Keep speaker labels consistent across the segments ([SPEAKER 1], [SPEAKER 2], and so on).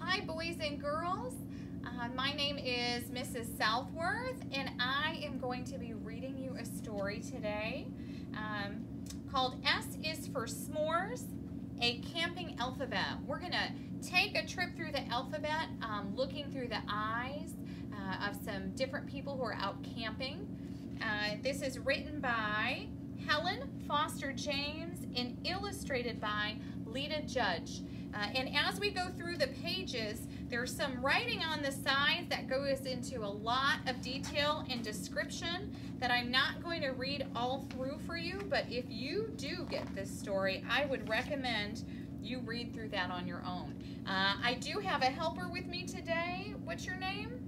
[SPEAKER 1] Hi, boys and girls. Uh, my name is Mrs. Southworth, and I am going to be reading you a story today um, called S is for S'mores, a camping alphabet. We're going to take a trip through the alphabet, um, looking through the eyes uh, of some different people who are out camping. Uh, this is written by Helen Foster James and illustrated by Lita Judge. Uh, and as we go through the pages, there's some writing on the sides that goes into a lot of detail and description that I'm not going to read all through for you, but if you do get this story, I would recommend you read through that on your own. Uh, I do have a helper with me today. What's your name?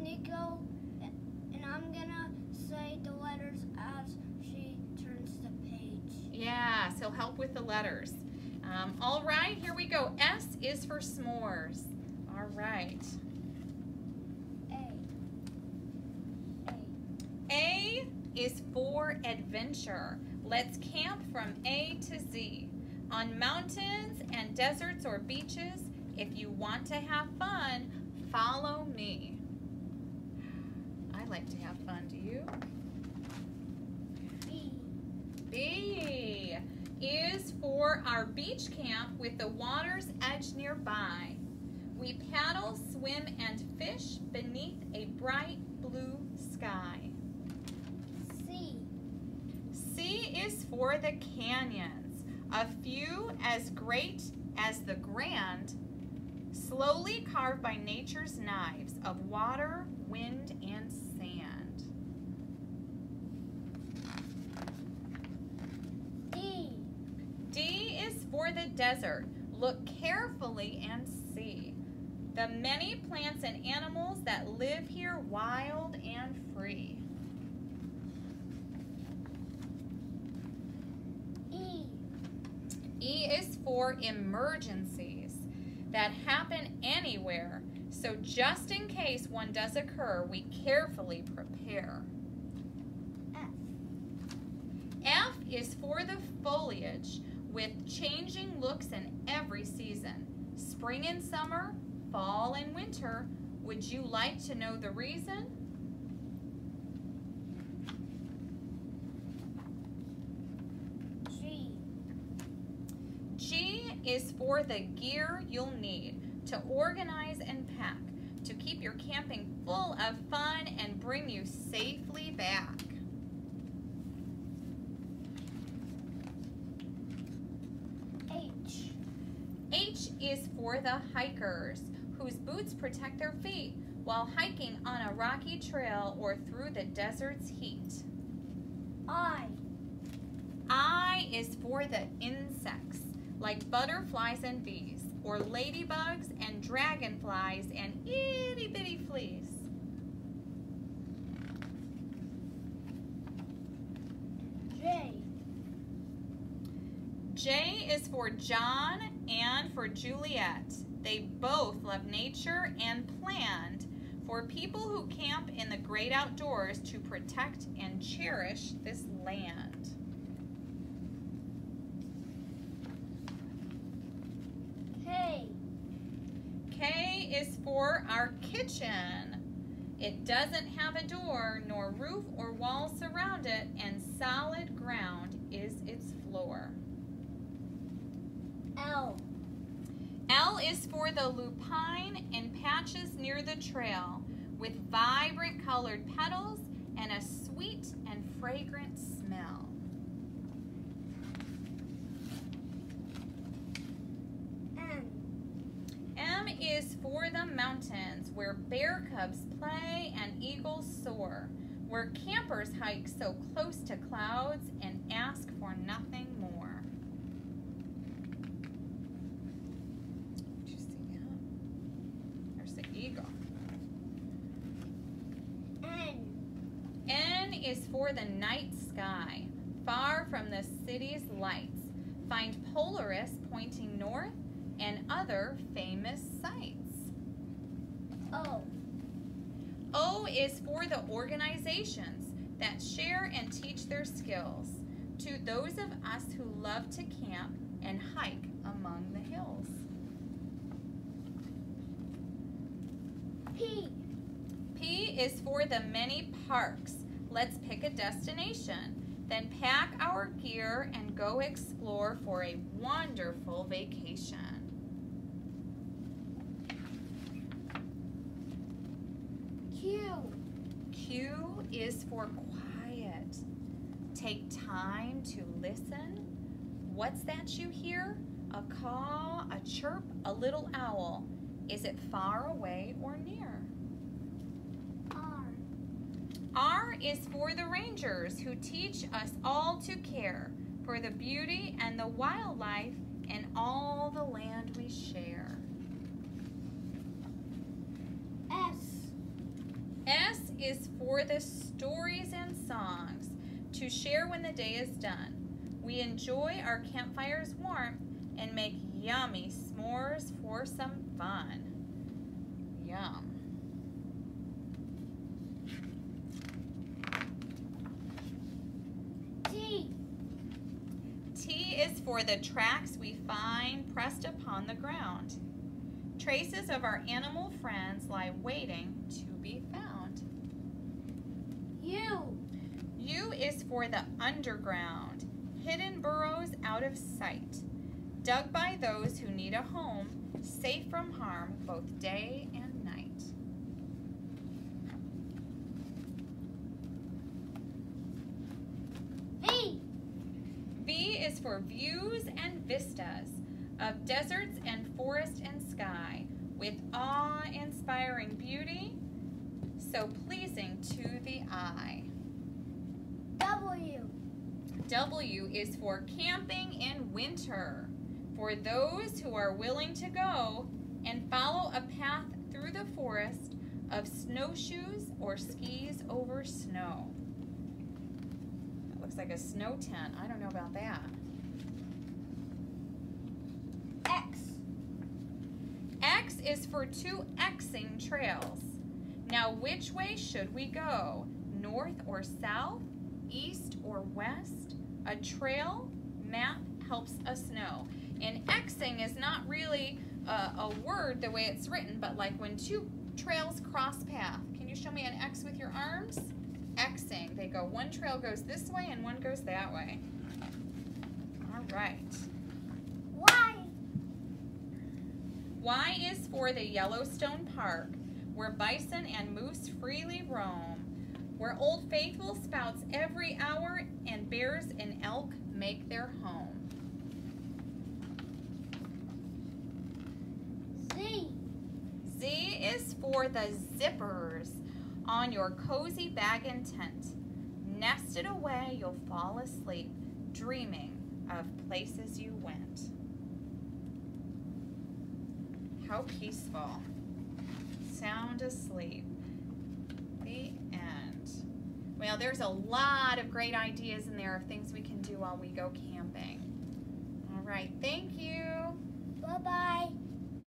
[SPEAKER 2] Niko, and I'm gonna say the letters as she turns the page.
[SPEAKER 1] Yeah, so help with the letters. Um, all right, here we go. S is for s'mores. All right.
[SPEAKER 2] A. A.
[SPEAKER 1] A is for adventure. Let's camp from A to Z. On mountains and deserts or beaches, if you want to have fun, follow me. I like to have fun, do you?
[SPEAKER 2] B.
[SPEAKER 1] B is for our beach camp with the water's edge nearby. We paddle, swim, and fish beneath a bright blue sky.
[SPEAKER 2] C.
[SPEAKER 1] C is for the canyons, a few as great as the grand, slowly carved by nature's knives of water, wind, and sand. For the desert. Look carefully and see the many plants and animals that live here wild and free.
[SPEAKER 2] E.
[SPEAKER 1] E is for emergencies that happen anywhere. So just in case one does occur, we carefully prepare.
[SPEAKER 2] F.
[SPEAKER 1] F is for the foliage with changing looks in every season. Spring and summer, fall and winter. Would you like to know the reason?
[SPEAKER 2] G.
[SPEAKER 1] G is for the gear you'll need to organize and pack to keep your camping full of fun and bring you safely back. Is for the hikers whose boots protect their feet while hiking on a rocky trail or through the desert's heat.
[SPEAKER 2] I.
[SPEAKER 1] I is for the insects like butterflies and bees or ladybugs and dragonflies and itty bitty fleas. Is for John and for Juliette. They both love nature and planned for people who camp in the great outdoors to protect and cherish this land.
[SPEAKER 2] K.
[SPEAKER 1] K is for our kitchen. It doesn't have a door, nor roof or walls surround it, and solid ground is its floor.
[SPEAKER 2] L.
[SPEAKER 1] L is for the lupine in patches near the trail with vibrant colored petals and a sweet and fragrant smell.
[SPEAKER 2] M.
[SPEAKER 1] Is for the mountains where bear cubs play and eagles soar, where campers hike so close to clouds and ask for nothing more. Did you see that? There's the eagle.
[SPEAKER 2] N.
[SPEAKER 1] N is for the night sky, far from the city's lights. Find Polaris pointing north and other famous sites.
[SPEAKER 2] O.
[SPEAKER 1] O is for the organizations that share and teach their skills to those of us who love to camp and hike among the hills.
[SPEAKER 2] P.
[SPEAKER 1] P is for the many parks. Let's pick a destination. Then pack our gear and go explore for a wonderful vacation.
[SPEAKER 2] Q.
[SPEAKER 1] Q is for quiet. Take time to listen. What's that you hear? A caw, a chirp, a little owl. Is it far away or near?
[SPEAKER 2] R.
[SPEAKER 1] Is for the rangers who teach us all to care for the beauty and the wildlife in all the land we share.
[SPEAKER 2] S.
[SPEAKER 1] S is for the stories and songs to share when the day is done. We enjoy our campfire's warmth and make yummy s'mores for some fun. Yum. For the tracks we find pressed upon the ground. Traces of our animal friends lie waiting to be found.
[SPEAKER 2] U.
[SPEAKER 1] U is for the underground, hidden burrows out of sight, dug by those who need a home, safe from harm both day and is for views and vistas of deserts and forest and sky with awe-inspiring beauty, so pleasing to the eye.
[SPEAKER 2] W.
[SPEAKER 1] W is for camping in winter, for those who are willing to go and follow a path through the forest of snowshoes or skis over snow. Looks like a snow tent. I don't know about that.
[SPEAKER 2] X.
[SPEAKER 1] X is for two Xing trails. Now, which way should we go? North or south? East or west? A trail map helps us know. And Xing is not really a, a word the way it's written, but like when two trails cross path. Can you show me an X with your arms? Xing. They go, one trail goes this way and one goes that way. All right.
[SPEAKER 2] Y.
[SPEAKER 1] Y is for the Yellowstone Park, where bison and moose freely roam, where Old Faithful spouts every hour and bears and elk make their home.
[SPEAKER 2] Z.
[SPEAKER 1] Z is for the zippers on your cozy bag and tent. Nested away, you'll fall asleep, dreaming of places you went. How peaceful. Sound asleep. The end. Well, there's a lot of great ideas in there of things we can do while we go camping. All right, thank you.
[SPEAKER 2] Bye bye.